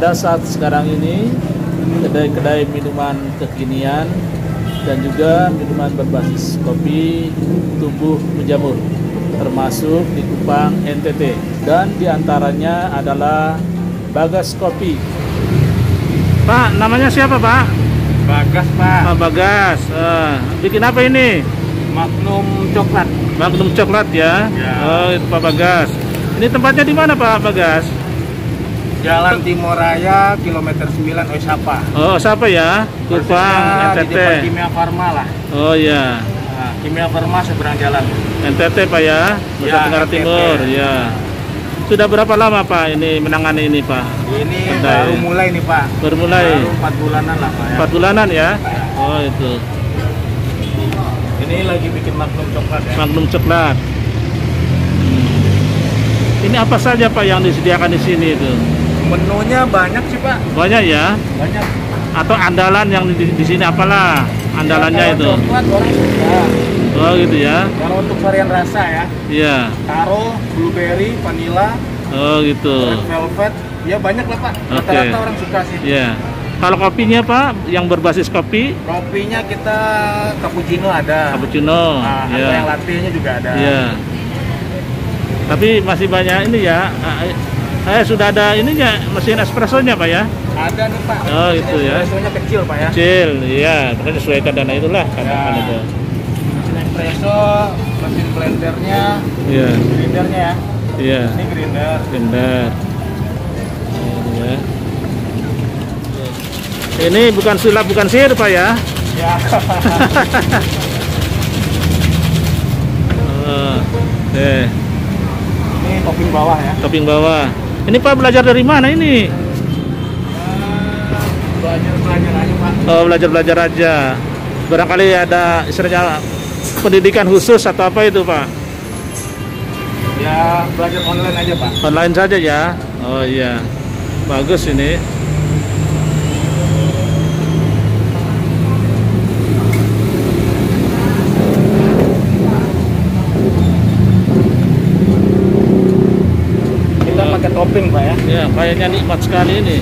pada saat sekarang ini kedai-kedai minuman kekinian dan juga minuman berbasis kopi tumbuh menjamur termasuk di Kupang NTT dan di antaranya adalah Bagas Kopi. Pak, namanya siapa Pak? Bagas pak, Pak Bagas. Eh, bikin apa ini? Magnum coklat. Magnum coklat ya? Ya. Oh, itu Pak Bagas. Ini tempatnya di mana Pak Bagas? Jalan Timur Raya, kilometer 9 Oisapa. Oh, siapa ya? Kupang Persisnya di NTT. depan Kimia Farma lah. Oh iya. Nah, Kimia Farma seberang jalan. NTT Pak ya, Nusa Ya, Tenggara NTT. Timur. Ya. Sudah berapa lama Pak ini menangani ini Pak? Ini Kedai. baru mulai nih pak. Bermulai Baru 4 bulanan lah pak ya. empat bulanan ya? Oh itu Ini lagi bikin Magnum coklat ya. Magnum coklat. Hmm. Ini apa saja Pak yang disediakan di sini itu? Menunya banyak sih pak. Banyak ya? Banyak. Atau andalan yang di, di sini apalah andalannya Ya, itu? Coklat orang suka. Oh gitu ya? Kalau untuk varian rasa ya, Iya. taro, blueberry, vanilla, Oh gitu. red velvet, ya banyak lah pak. Rata-rata orang suka sih. Iya. Kalau kopinya Pak, yang berbasis kopi, Kopinya kita cappuccino ada. cappuccino, Nah, ya. yang latte-nya juga ada. Iya. Tapi masih banyak ini ya. Eh sudah ada ininya mesin espressonya Pak ya. Ada nih pak. Oh, itu ya. Espressonya kecil pak ya. Kecil, iya. Pokoknya sesuaikan dana itulah katakan Ya. itu. Mesin espresso, mesin blendernya, Iya, grindernya ya. iya. Ini grinder. Ini ya. Ini bukan sulap, bukan sihir Pak ya. Ya. Oh, eh, ini topping bawah ya. topping bawah. Ini Pak belajar dari mana ini? Belajar belajar aja pak. Oh, belajar-belajar aja. Barangkali ada istilahnya pendidikan khusus atau apa itu Pak? Ya belajar online aja pak. Online saja ya. Oh iya. Bagus ini. Kita Ya. pakai topping pak ya. Ya, kayaknya nikmat sekali ini.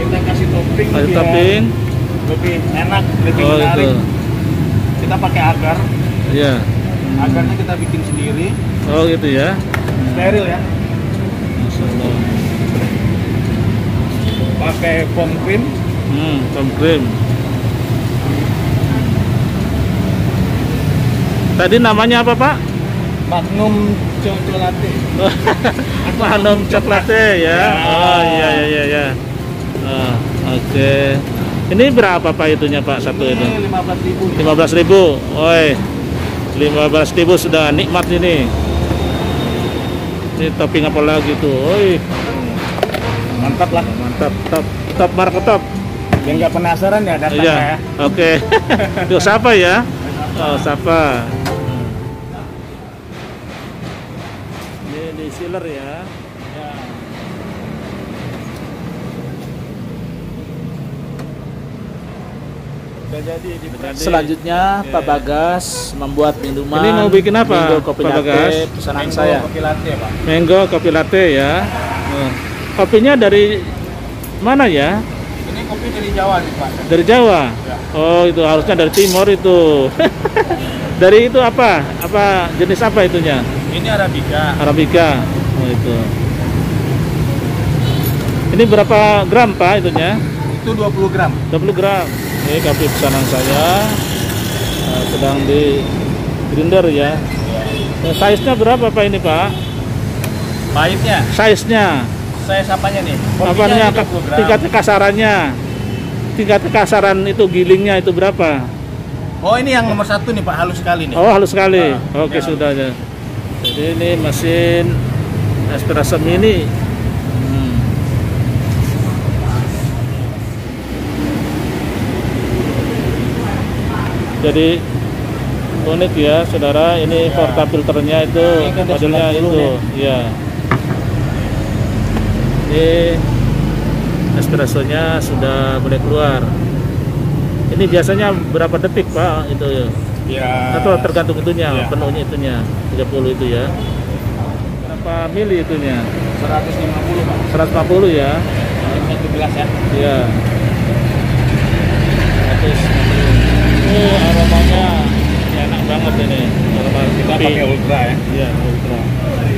Kita kasih topping. Ada biar topping. Lebih enak, lebih Oh menarik. itu. Kita pakai agar. Ya. Agarnya kita bikin sendiri. Oh gitu ya. Steril ya. Masya Allah. Pakai foam cream. Hmm, tom cream. Tadi namanya apa Pak? Magnum Chocolate. Magnum coklatnya ya. Ya. Oh iya iya iya ya. Oh, Oke. Ini berapa Pak itunya Pak satu itu? Ini 15 ribu. 15 ribu. Oi. 15 ribu sudah nikmat ini. Ini topping apa lagi tuh? Oi, Mantap lah. mantap. Top, top market top. Yang nggak penasaran ya datang Iya. ya. Oke. Tuh siapa ya? Oh, siapa? Ini di sealer ya. Ya. Udah jadi di Selanjutnya Pak Bagas membuat minuman. Ini mau bikin apa, Mango kopi Pak latte, Bagas? pesanan Mango saya. kopi latte pak. Mango kopi latte ya. Oh. Kopinya dari mana ya? Ini kopi dari Jawa nih pak. Dari Jawa. Ya. Oh, itu harusnya dari Timur itu. dari itu apa? Apa jenis apa itunya? Ini Arabica. Arabica. Oh, itu. Ini berapa gram Pak itunya? Itu 20 gram. 20 gram. Ini kopi pesanan saya. Nah, sedang di grinder ya. Nah, size-nya berapa Pak ini Pak? Pahitnya, Size-nya. saya sapanya nih. Apanya Kopinya 20 gram. tingkat kasarannya? Tingkat kasaran itu gilingnya itu berapa? Oh ini yang nomor satu nih pak, halus sekali nih. Oh halus sekali. Ah, Oke ya. sudah ya. Jadi ini mesin espresso mini. Hmm. Jadi unik ya saudara. Ini Ya. porta filternya itu kan modelnya 90 itu. Ya. Ini espressonya sudah boleh keluar. Ini biasanya berapa detik pak itu ya? Ya. atau tergantung itunya Iya. penuhnya itunya 30 itu ya berapa mili itunya 150 pak. 140 ya satu gelas ya. Iya. 150. Oh, aromanya enak banget ini. Aroma Kita pakai ultra ya. Iya, ultra.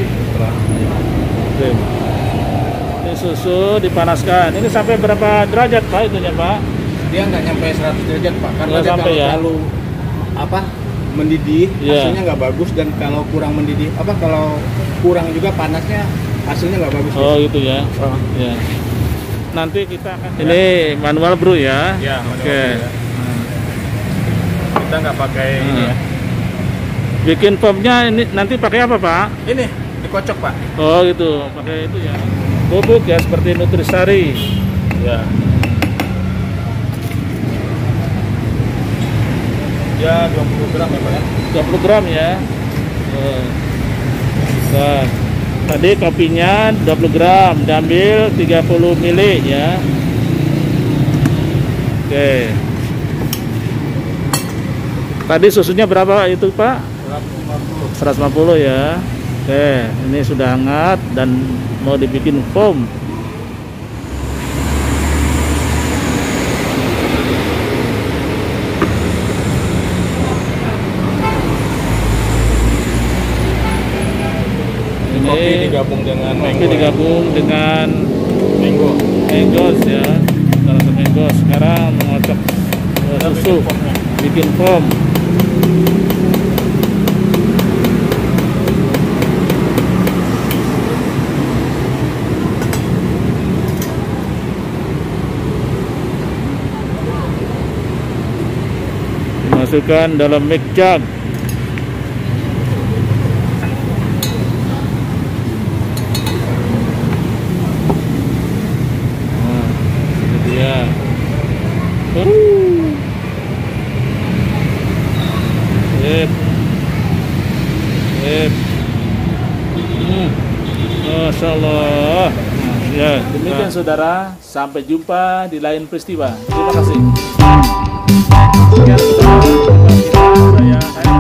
Ultra. Oke. Ini susu dipanaskan. Ini sampai berapa derajat Pak itunya Pak? Dia nggak nyampe 100 derajat pak, karena Nggak dia sampai kalau ya? terlalu apa mendidih Iya. hasilnya nggak bagus dan kalau kurang mendidih apa kalau kurang juga panasnya hasilnya nggak bagus. Oh gitu ya. Oh. Ya. Nanti kita akan ini manual brew ya. Ya, manual Oke. brew ya. Kita nggak pakai ini Hmm. ya. Bikin foamnya ini nanti pakai apa Pak? Ini dikocok pak. Oh gitu, pakai itu ya. Bubuk ya seperti nutrisari. Ya. Ya 20 gram ya pak ya. 20 gram ya. Oh. Nah, tadi kopinya 20 gram, diambil 30 mili ya. Oke. Tadi susunya berapa itu Pak? 150. 150 ya. Oke, ini sudah hangat dan mau dibikin foam. Kopi digabung dengan kopi mango. ya. digabung dengan Mango. mengos ya. Salah satu mengos. Sekarang mengocok eh, Kita susu, bikin foam. Dimasukkan dalam mic jug. Nah, ini dia. Uh. Sip. Sip. Hmm. Masya Allah. Ya, demikian saudara. Sampai jumpa di lain peristiwa. Terima kasih. Sekian saudara. Saya